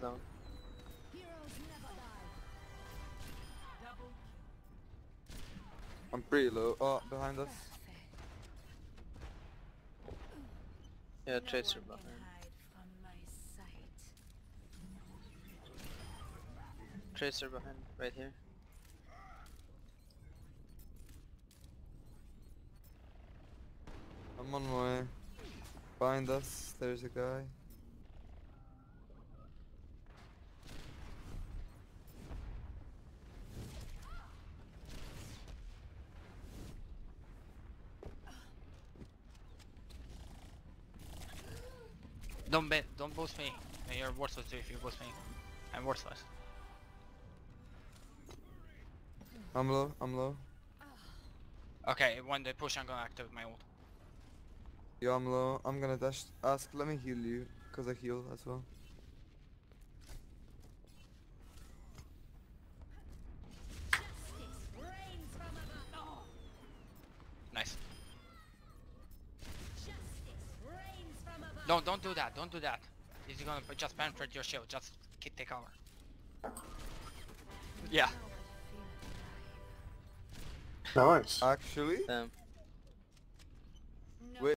down. I'm pretty low. Oh, behind us. Yeah, Tracer behind. Tracer behind, right here. I'm on my way. Behind us, there's a guy. Don't bet, don't boost me. Uh, You're worthless too if you boost me. I'm worthless. I'm low, I'm low. Okay, when they push I'm gonna activate my ult. Yeah, I'm low. I'm gonna dash. Ask, let me heal you. Cause I heal as well. Don't don't do that, don't do that. He's gonna just penetrate your shield, just ki- take cover. Yeah. Nice. Actually, Damn.